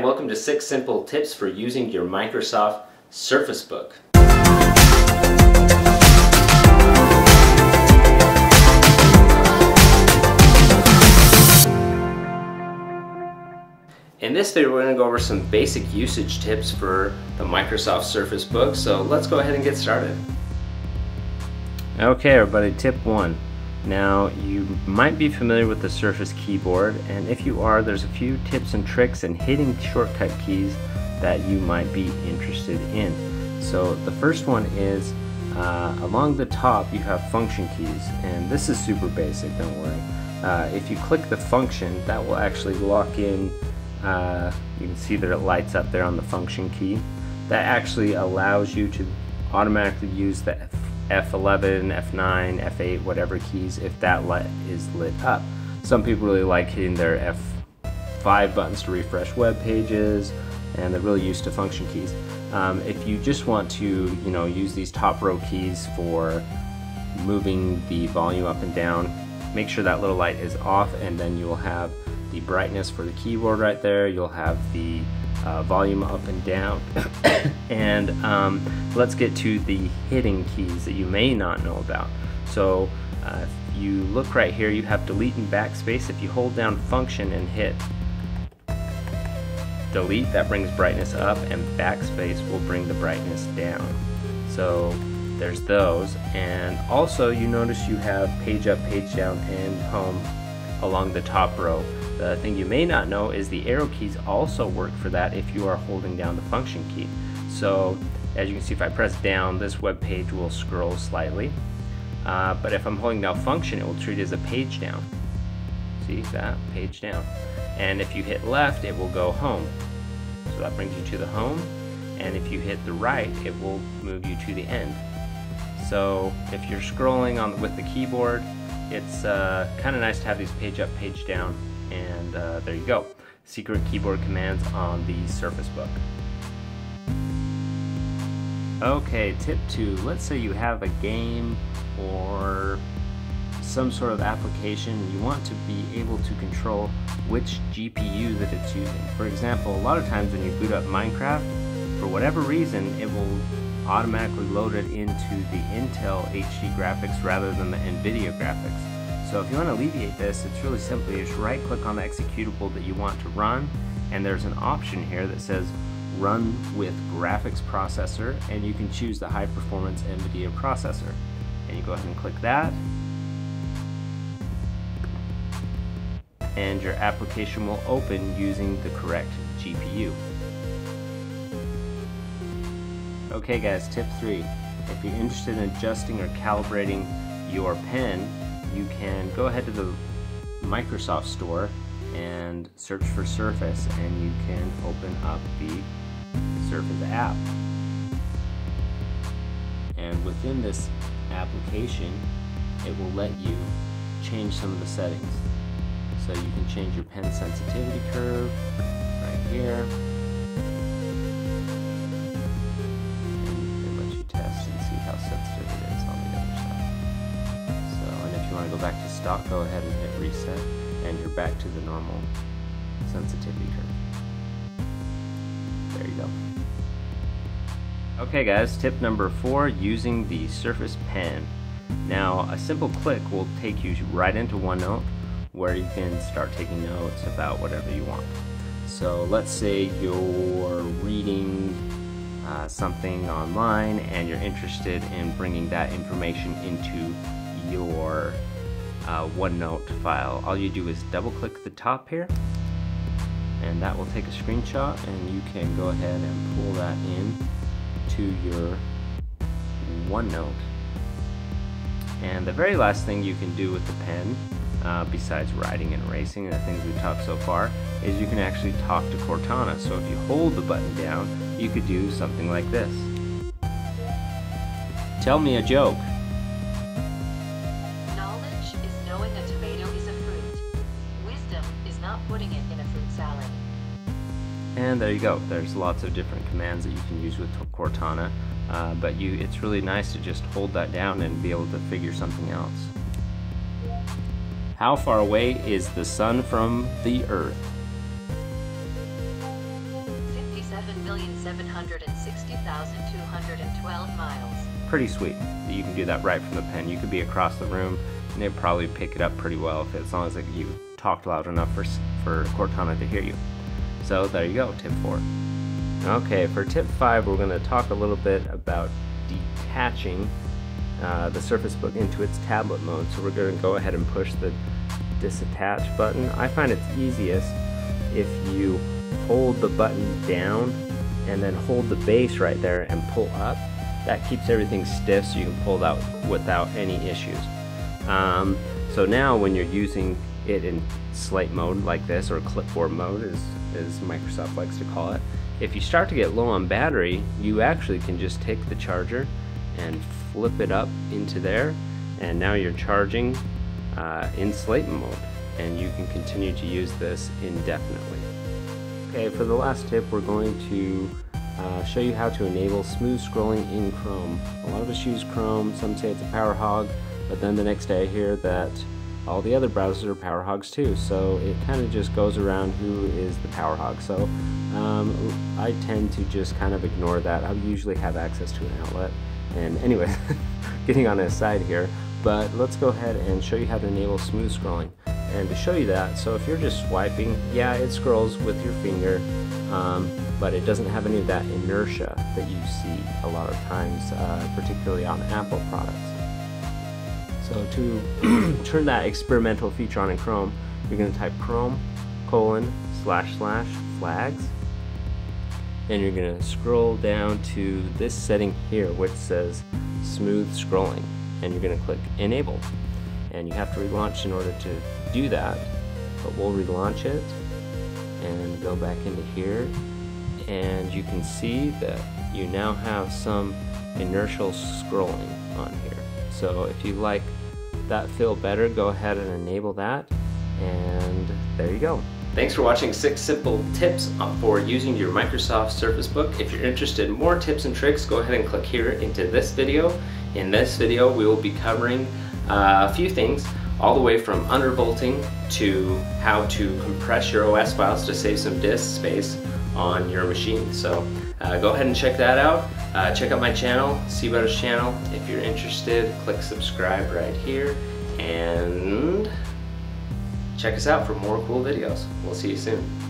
and welcome to 6 simple tips for using your Microsoft Surface Book. In this video we're going to go over some basic usage tips for the Microsoft Surface Book, so let's go ahead and get started. Okay everybody, tip 1. Now you might be familiar with the Surface keyboard and if you are there's a few tips and tricks and hitting shortcut keys that you might be interested in. So the first one is uh, along the top you have function keys and this is super basic don't worry. Uh, if you click the function that will actually lock in uh, you can see that it lights up there on the function key. That actually allows you to automatically use the F11, F9, F8, whatever keys if that light is lit up. Some people really like hitting their F5 buttons to refresh web pages and they're really used to function keys. Um, if you just want to, you know, use these top row keys for moving the volume up and down, make sure that little light is off and then you will have the brightness for the keyboard right there. You'll have the uh, volume up and down. and um, let's get to the hitting keys that you may not know about. So uh, if you look right here, you have delete and backspace. If you hold down function and hit delete, that brings brightness up, and backspace will bring the brightness down. So there's those. And also you notice you have page up, page down, and home along the top row. The thing you may not know is the arrow keys also work for that if you are holding down the function key. So as you can see if I press down this web page will scroll slightly uh, but if I'm holding down function it will treat it as a page down. See that page down and if you hit left it will go home so that brings you to the home and if you hit the right it will move you to the end. So if you're scrolling on with the keyboard it's uh, kind of nice to have these page up page down and uh, there you go. Secret keyboard commands on the Surface Book. Okay, tip two. Let's say you have a game or some sort of application you want to be able to control which GPU that it's using. For example, a lot of times when you boot up Minecraft, for whatever reason, it will automatically loaded into the Intel HD graphics rather than the NVIDIA graphics. So if you want to alleviate this, it's really simply just right click on the executable that you want to run and there's an option here that says run with graphics processor and you can choose the high performance NVIDIA processor. And you go ahead and click that and your application will open using the correct GPU. Okay guys, tip 3. If you're interested in adjusting or calibrating your pen, you can go ahead to the Microsoft Store and search for Surface and you can open up the Surface app. And within this application, it will let you change some of the settings. So you can change your pen sensitivity curve right here. Back to stock, go ahead and hit reset and you're back to the normal sensitivity curve. There you go. Okay guys, tip number four, using the Surface Pen. Now, a simple click will take you right into OneNote where you can start taking notes about whatever you want. So let's say you're reading uh, something online and you're interested in bringing that information into your uh, OneNote file. All you do is double click the top here and that will take a screenshot and you can go ahead and pull that in to your OneNote. And the very last thing you can do with the pen, uh, besides writing and erasing and the things we've talked so far, is you can actually talk to Cortana. So if you hold the button down, you could do something like this. Tell me a joke. And there you go. There's lots of different commands that you can use with Cortana. Uh, but you, it's really nice to just hold that down and be able to figure something else. How far away is the sun from the earth? 7,760,212 miles. Pretty sweet. You can do that right from the pen. You could be across the room and they'd probably pick it up pretty well if as long as like, you talked loud enough for, for Cortana to hear you. So there you go, tip four. Okay, for tip five, we're going to talk a little bit about detaching uh, the Surface Book into its tablet mode. So we're going to go ahead and push the disattach button. I find it's easiest if you hold the button down and then hold the base right there and pull up. That keeps everything stiff so you can pull out without any issues. Um, so now when you're using it in slate mode like this or clipboard mode as, as Microsoft likes to call it, if you start to get low on battery, you actually can just take the charger and flip it up into there and now you're charging uh, in slate mode and you can continue to use this indefinitely. Okay, for the last tip we're going to uh, show you how to enable smooth scrolling in Chrome. A lot of us use Chrome, some say it's a power hog, but then the next day I hear that all the other browsers are power hogs too, so it kind of just goes around who is the power hog. So um, I tend to just kind of ignore that. I usually have access to an outlet. And anyway, getting on a side here, but let's go ahead and show you how to enable smooth scrolling. And to show you that, so if you're just swiping, yeah, it scrolls with your finger, um, but it doesn't have any of that inertia that you see a lot of times, uh, particularly on Apple products. So to turn that experimental feature on in Chrome, you're going to type Chrome colon slash slash flags. And you're going to scroll down to this setting here which says smooth scrolling. And you're going to click enable. And you have to relaunch in order to do that but we'll relaunch it and go back into here. And you can see that you now have some inertial scrolling on here. So if you like that feel better go ahead and enable that and there you go Thanks for watching 6 simple tips for using your Microsoft Surface Book. If you're interested in more tips and tricks, go ahead and click here into this video. In this video, we will be covering uh, a few things, all the way from undervolting to how to compress your OS files to save some disk space on your machine. So uh, go ahead and check that out. Uh, check out my channel, cbutters channel. If you're interested, click subscribe right here. And check us out for more cool videos. We'll see you soon.